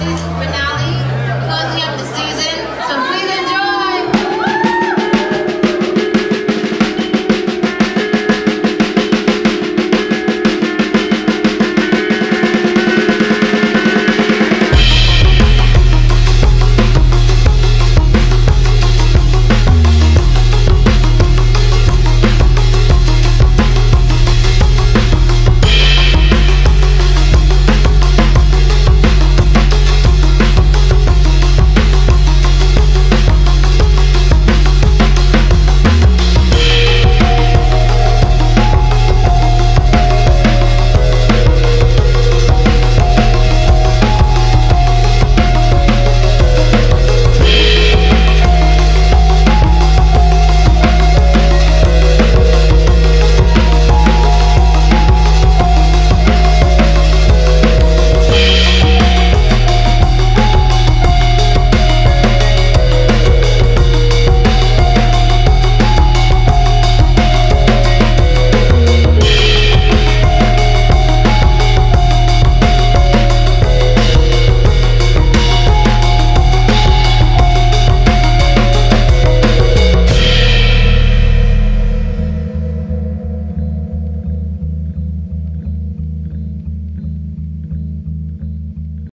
This for now.